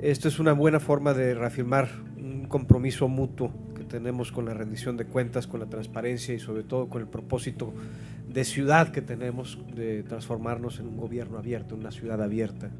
Esto es una buena forma de reafirmar un compromiso mutuo que tenemos con la rendición de cuentas, con la transparencia y sobre todo con el propósito de ciudad que tenemos de transformarnos en un gobierno abierto, una ciudad abierta.